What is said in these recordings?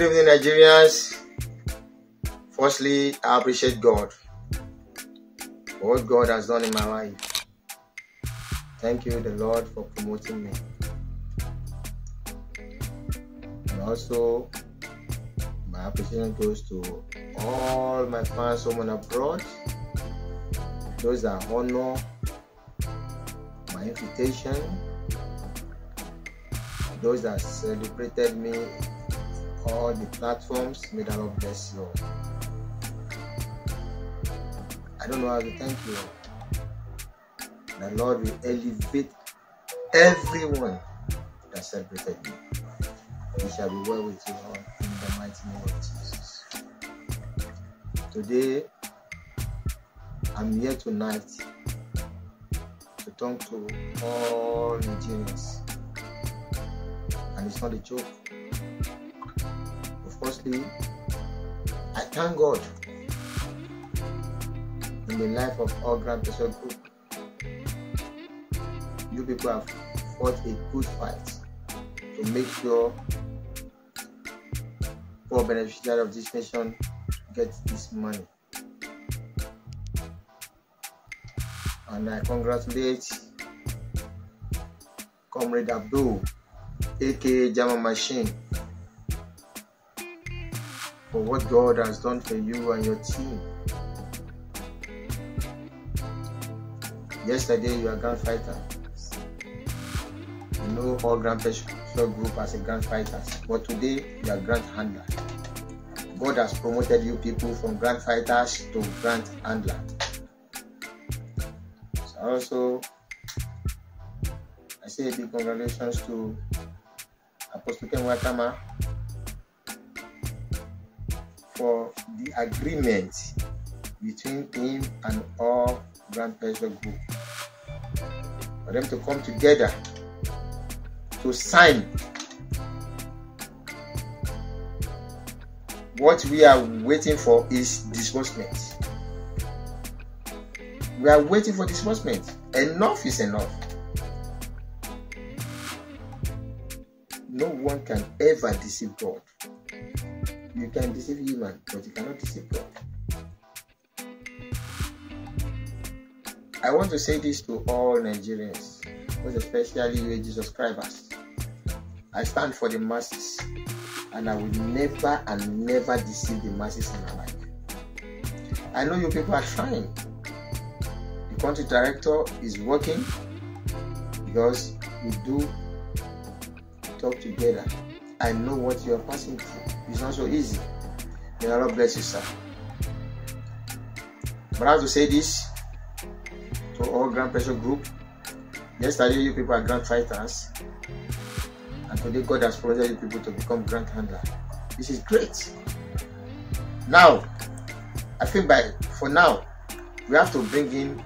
Good evening, Nigerians. Firstly, I appreciate God what God has done in my life. Thank you, the Lord, for promoting me. And also, my appreciation goes to all my fans and abroad, those that honor my invitation, those that celebrated me all the platforms. May the Lord bless you. I don't know how to thank you. The Lord will elevate everyone that celebrated me. It shall be well with you all in the mighty name of Jesus. Today, I'm here tonight to talk to all Nigerians. And it's not a joke. I thank God in the life of all Grant Pressure Group. You people have fought a good fight to make sure poor beneficiaries of this nation get this money. And I congratulate Comrade Abdul, aka German Machine, for what God has done for you and your team. Yesterday, you are grand fighter. You know all Grant Pressure Group as a grand fighters, but today you are grand handler. God has promoted you people from grand fighters to grand handler. So also, I say a big congratulations to Apostle Ken Nwakama for the agreement between him and all Grant Pressure Group. For them to come together to sign what we are waiting for is disbursement. We are waiting for disbursement. Enough is enough. No one can ever deceive God. You can deceive human, but you cannot deceive God. I want to say this to all Nigerians, most especially you subscribers. I stand for the masses and I will never and never deceive the masses in my life. I know you people are trying. The country director is working because we do talk together. I know what you are passing through. It's not so easy. May Allah bless you, sir. But I have to say this to all Grant Pressure Group. Yesterday, you people are grand fighters, and today God has promoted you people to become grand handler. This is great. Now, I think by for now, we have to bring in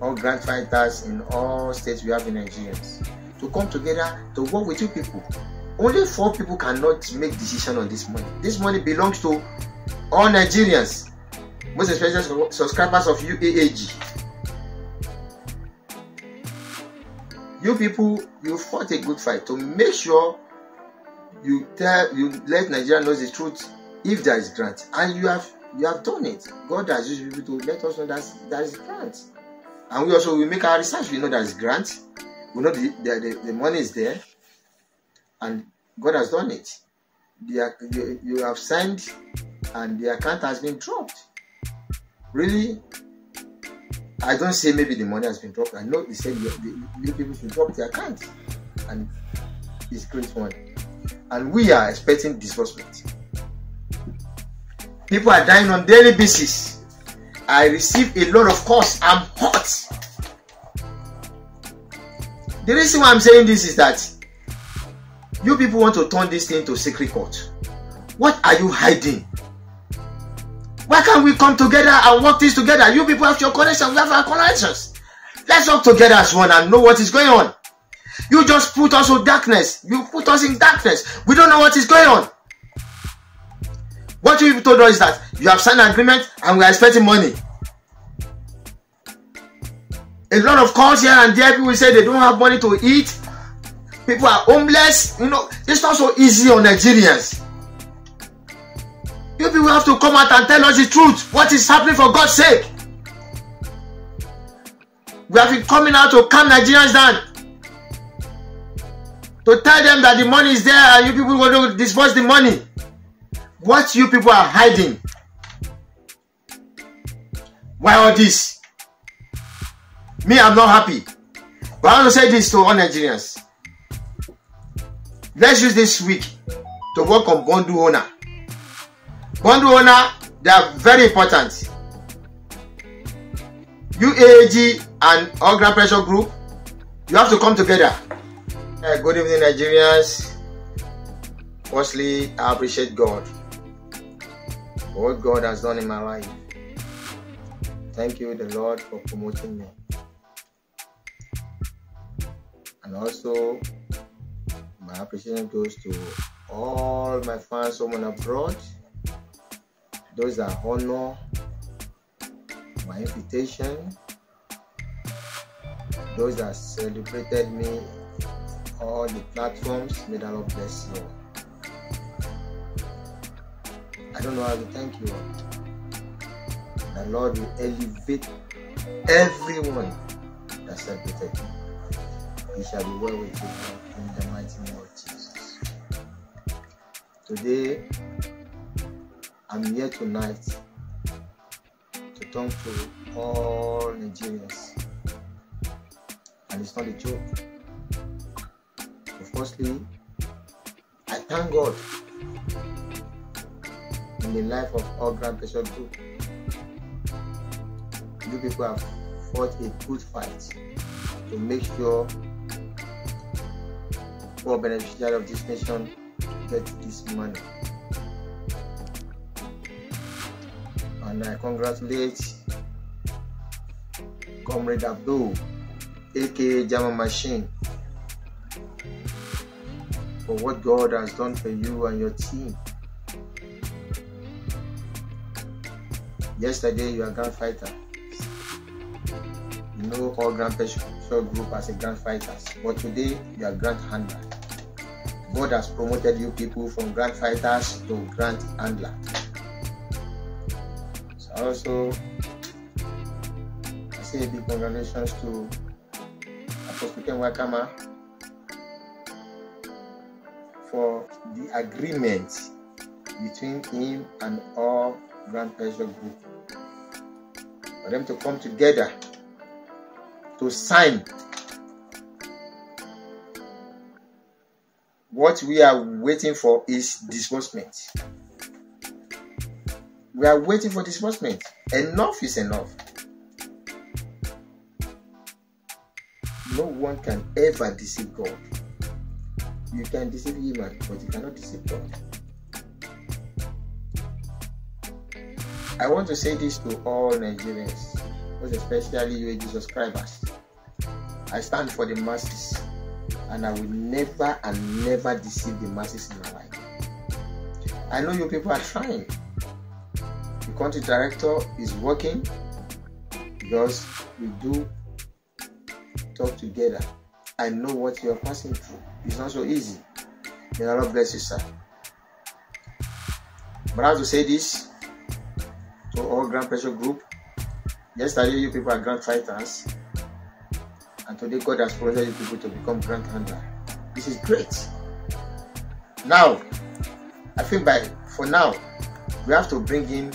all grand fighters in all states we have in Nigerians to come together to work with you people. Only four people cannot make decision on this money. This money belongs to all Nigerians, most especially subscribers of UAAG. You people, you fought a good fight to make sure you tell you let Nigeria know the truth if there is grant, and you have you have done it. God has used people to let us know that there is grant, and we also we make our research. We know there is grant. We know the the, the, the money is there, and God has done it. The, the, you have signed, and the account has been dropped. Really, I don't say maybe the money has been dropped. I know they said you, the, you people should drop the account, and it's great money. And we are expecting disbursement. People are dying on daily basis. I receive a lot of calls. I'm hot. The reason why I'm saying this is that you people want to turn this thing to secret court. What are you hiding? Why can't we come together and work this together? You people have your connections, we have our connections. Let's work together as one and know what is going on. You just put us in darkness. You put us in darkness. We don't know what is going on. What you told us is that you have signed an agreement and we are expecting money. A lot of calls here and there, people say they don't have money to eat. People are homeless. You know, it's not so easy on Nigerians. You people have to come out and tell us the truth. What is happening for God's sake? We have been coming out to calm Nigerians down. To tell them that the money is there and you people want to disperse the money. What you people are hiding? Why all this? Me, I'm not happy. But I want to say this to all Nigerians. Let's use this week to work on bundle owner. Bundle owner, they are very important. UAAG and all Grant Pressure Group, you have to come together. Uh, good evening, Nigerians. Firstly, I appreciate God what God has done in my life. Thank you, the Lord, for promoting me. And also, my appreciation goes to all my fans and abroad, those that honor my invitation, those that celebrated me, all the platforms, may the Lord bless you. I don't know how to thank you all. The Lord will elevate everyone that celebrated me. He shall be well with you in the Today, I'm here tonight to talk to all Nigerians. And it's not a joke. So firstly, I thank God in the life of all Grant Pressure Group. You people have fought a good fight to make sure poor beneficiary of this nation get this money. And I congratulate Comrade Abdul, aka German Machine, for what God has done for you and your team. Yesterday, you are grand fighter. You know all Grand Group as a grand fighters, but today you are grand handler. God has promoted you people from grand fighters to grand handler. So also, I say a big congratulations to Apostle Ken Nwakama for the agreement between him and all Grant Pressure Group. For them to come together to sign what we are waiting for is disbursement. We are waiting for disbursement. Enough is enough. No one can ever deceive God. You can deceive human, but you cannot deceive God. I want to say this to all Nigerians, most especially UAAG subscribers. I stand for the masses and I will never and never deceive the masses in my life. I know you people are trying. The country director is working because we do talk together. I know what you are passing through. It's not so easy. May the Lord bless you, sir. But I have to say this to all Grant Pressure Group. Yesterday, you people are grand fighters. And today, God has promoted you people to become grand handler. This is great. Now, I think by for now, we have to bring in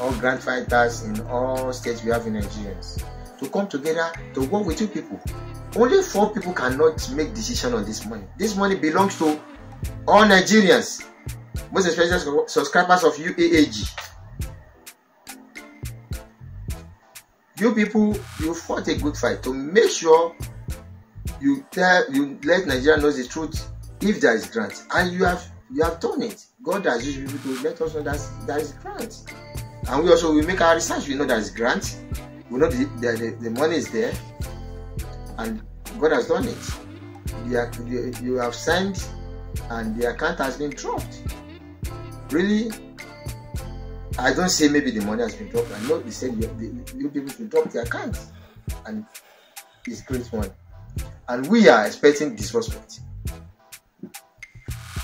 all grand fighters in all states we have in Nigerians to come together to work with you people. Only four people cannot make decision on this money. This money belongs to all Nigerians, most especially subscribers of UAAG. You people, you fought a good fight to make sure you tell you let Nigeria know the truth if there is grant, and you have you have done it. God has used people to let us know that there is grant, and we also we make our research. We know there is grant. We know the the, the, money is there, and God has done it. You, you have signed, and the account has been dropped. Really, I don't say maybe the money has been dropped. I know they said you, the, you people should drop the account, and it's great one. And we are expecting disbursement.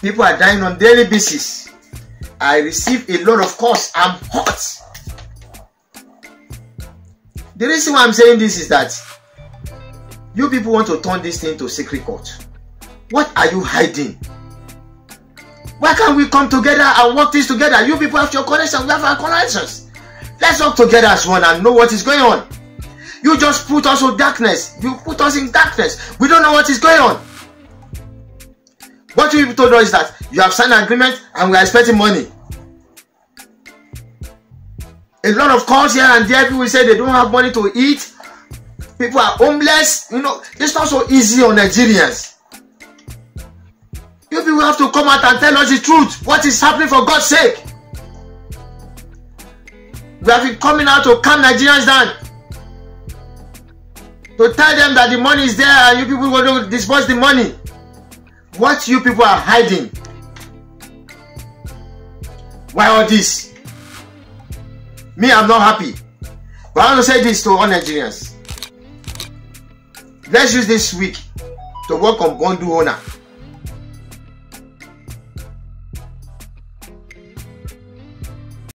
People are dying on daily basis, I receive a lot of calls. I'm hot. The reason why I'm saying this is that you people want to turn this thing to secret court. What are you hiding? Why can't we come together and work this together? You people have your connections, we have our connections. Let's work together as one and know what is going on. You just put us in darkness. You put us in darkness. We don't know what is going on. What you told us is that you have signed an agreement and we are expecting money. A lot of calls here and there, people say they don't have money to eat. People are homeless. You know, it's not so easy on Nigerians. You people have to come out and tell us the truth. What is happening for God's sake? We have been coming out to calm Nigerians down. To tell them that the money is there and you people will disburse the money. What you people are hiding? Why all this? Me, I'm not happy. But I want to say this to all Nigerians. Let's use this week to work on bundle owner.